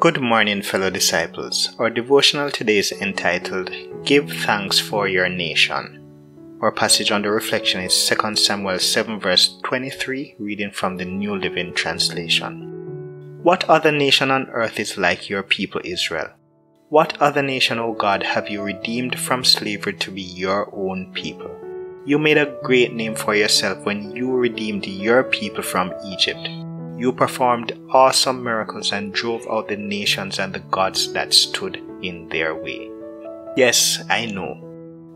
Good morning, fellow disciples. Our devotional today is entitled Give Thanks for Your Nation. Our passage on the reflection is 2 Samuel 7, verse 23, reading from the New Living Translation. What other nation on earth is like your people Israel? What other nation, O God, have you redeemed from slavery to be your own people? You made a great name for yourself when you redeemed your people from Egypt. You performed awesome miracles and drove out the nations and the gods that stood in their way. Yes, I know.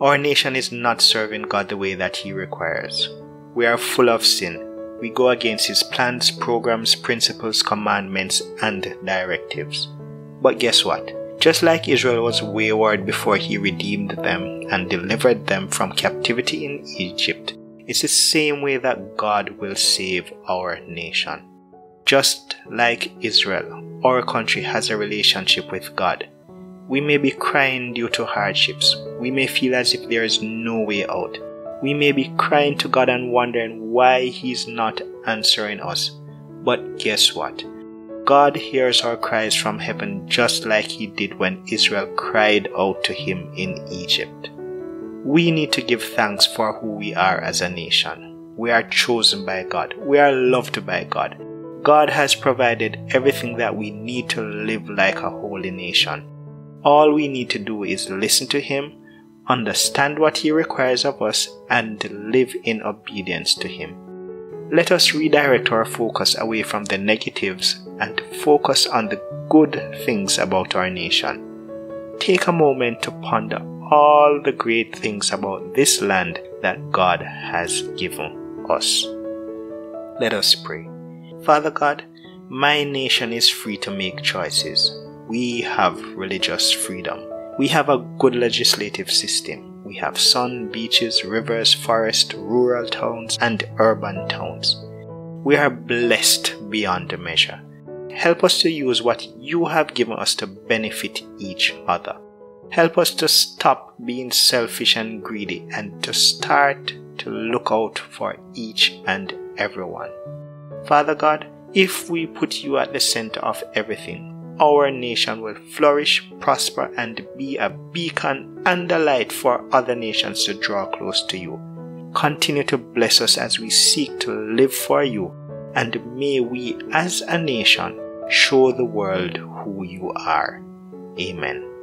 Our nation is not serving God the way that He requires. We are full of sin. We go against His plans, programs, principles, commandments, and directives. But guess what? Just like Israel was wayward before He redeemed them and delivered them from captivity in Egypt, it's the same way that God will save our nation. Just like Israel, our country has a relationship with God. We may be crying due to hardships. We may feel as if there is no way out. We may be crying to God and wondering why He's not answering us. But guess what? God hears our cries from heaven just like He did when Israel cried out to Him in Egypt. We need to give thanks for who we are as a nation. We are chosen by God. We are loved by God. God has provided everything that we need to live like a holy nation. All we need to do is listen to Him, understand what He requires of us, and live in obedience to Him. Let us redirect our focus away from the negatives and focus on the good things about our nation. Take a moment to ponder all the great things about this land that God has given us. Let us pray. Father God, my nation is free to make choices. We have religious freedom. We have a good legislative system. We have sun, beaches, rivers, forests, rural towns, and urban towns. We are blessed beyond measure. Help us to use what you have given us to benefit each other. Help us to stop being selfish and greedy and to start to look out for each and everyone. Father God, if we put you at the center of everything, our nation will flourish, prosper, and be a beacon and a light for other nations to draw close to you. Continue to bless us as we seek to live for you, and may we as a nation show the world who you are. Amen.